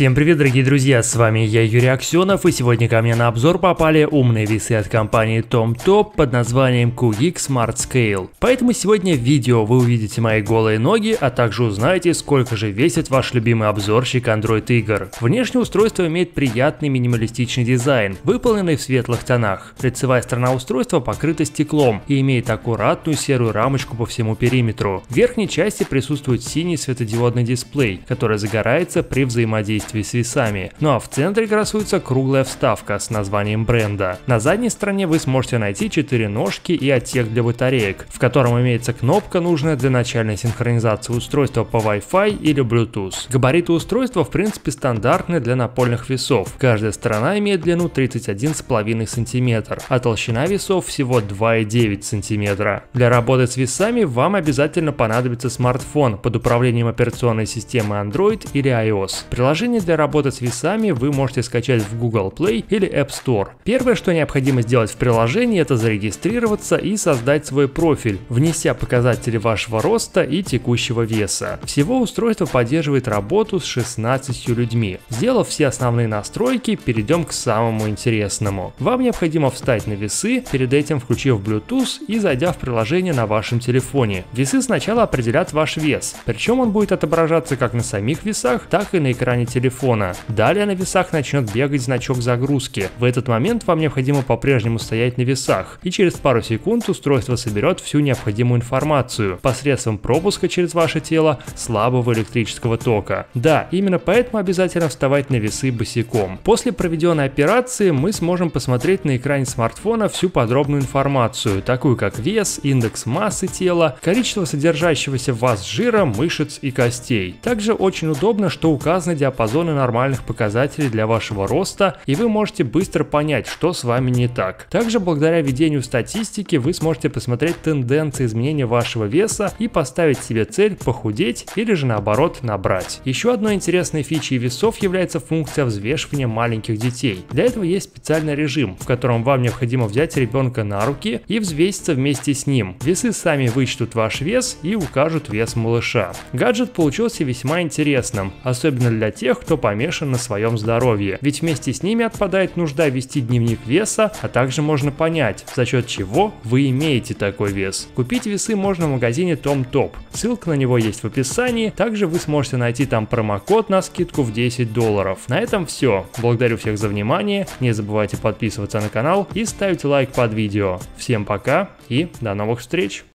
Всем привет, дорогие друзья, с вами я, Юрий Аксенов, и сегодня ко мне на обзор попали умные весы от компании TomTop под названием QGIG Smart Scale. Поэтому сегодня в видео вы увидите мои голые ноги, а также узнаете, сколько же весит ваш любимый обзорщик Android игр. Внешнее устройство имеет приятный минималистичный дизайн, выполненный в светлых тонах. Лицевая сторона устройства покрыта стеклом и имеет аккуратную серую рамочку по всему периметру. В верхней части присутствует синий светодиодный дисплей, который загорается при взаимодействии взаимодействии с весами. Ну а в центре красуется круглая вставка с названием бренда. На задней стороне вы сможете найти 4 ножки и отсек для батареек, в котором имеется кнопка, нужная для начальной синхронизации устройства по Wi-Fi или Bluetooth. Габариты устройства в принципе стандартны для напольных весов. Каждая сторона имеет длину 31,5 см, а толщина весов всего 2,9 см. Для работы с весами вам обязательно понадобится смартфон под управлением операционной системы Android или iOS. Приложение Приложение для работы с весами вы можете скачать в Google Play или App Store. Первое, что необходимо сделать в приложении, это зарегистрироваться и создать свой профиль, внеся показатели вашего роста и текущего веса. Всего устройство поддерживает работу с 16 людьми. Сделав все основные настройки, перейдем к самому интересному. Вам необходимо встать на весы, перед этим включив Bluetooth и зайдя в приложение на вашем телефоне. Весы сначала определят ваш вес, причем он будет отображаться как на самих весах, так и на экране телефона телефона. Далее на весах начнет бегать значок загрузки. В этот момент вам необходимо по-прежнему стоять на весах, и через пару секунд устройство соберет всю необходимую информацию посредством пропуска через ваше тело слабого электрического тока. Да, именно поэтому обязательно вставать на весы босиком. После проведенной операции мы сможем посмотреть на экране смартфона всю подробную информацию, такую как вес, индекс массы тела, количество содержащегося в вас жира, мышц и костей. Также очень удобно, что указаны диапазон диапазоны нормальных показателей для вашего роста, и вы можете быстро понять, что с вами не так. Также благодаря ведению статистики вы сможете посмотреть тенденции изменения вашего веса и поставить себе цель похудеть или же наоборот набрать. Еще одной интересной фичей весов является функция взвешивания маленьких детей. Для этого есть специальный режим, в котором вам необходимо взять ребенка на руки и взвеситься вместе с ним. Весы сами вычтут ваш вес и укажут вес малыша. Гаджет получился весьма интересным, особенно для тех, кто помешан на своем здоровье, ведь вместе с ними отпадает нужда вести дневник веса, а также можно понять, за счет чего вы имеете такой вес. Купить весы можно в магазине Tom Top, ссылка на него есть в описании, также вы сможете найти там промокод на скидку в 10 долларов. На этом все, благодарю всех за внимание, не забывайте подписываться на канал и ставить лайк под видео. Всем пока и до новых встреч!